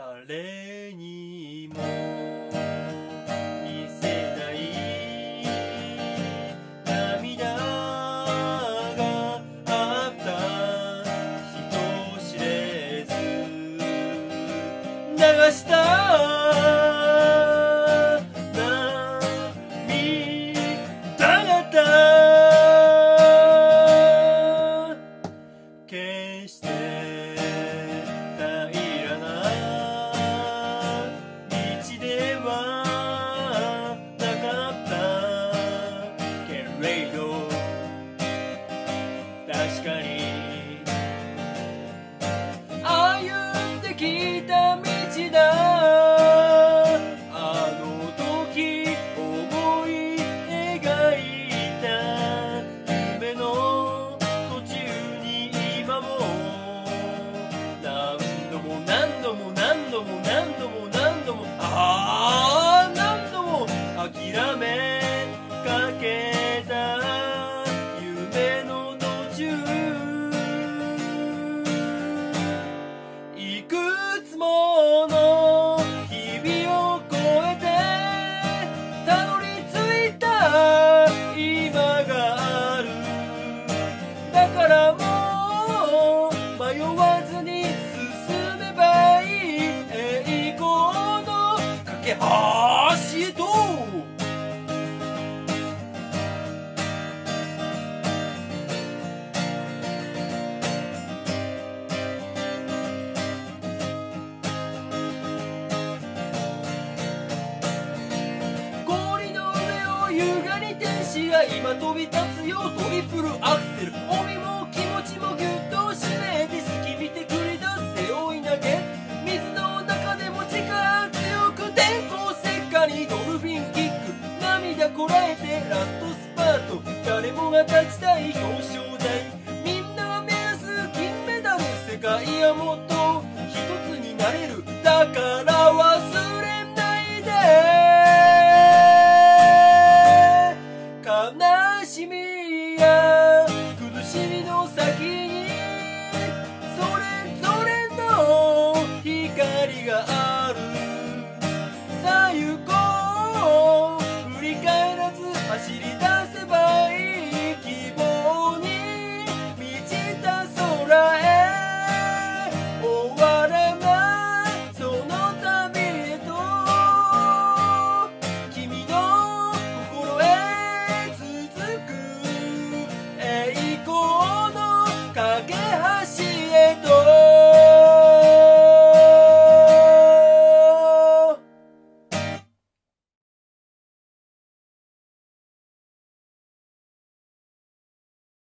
誰にも見せない涙があった。人知れず流した。涙が決して確かに。歩んできた道だ。あの時思い描いた。夢の途中に今も。何度も何度も何度も何度も何度も。ああ何度も諦め架け橋へと氷の上を優雅に天使が今飛び立つよトリプルアクセル。光石火にドルフィンキック。涙こらえてラストスパート。誰もが立ちたい表彰台。みんなが目指す金メダル世界はもっと一つになれる。だから